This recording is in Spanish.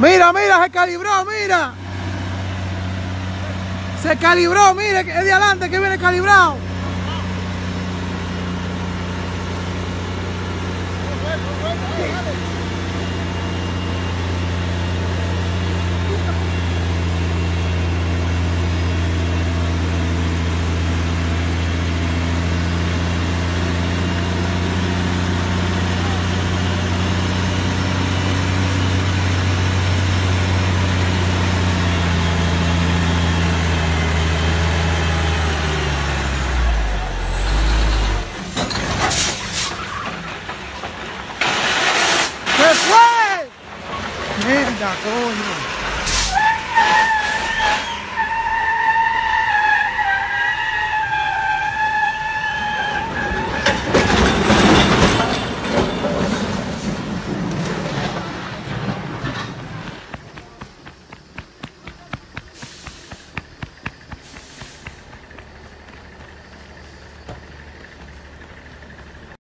Mira, mira, se calibró, mira. Se calibró, mire, es de adelante que viene calibrado. ¡Se Filho da coisa.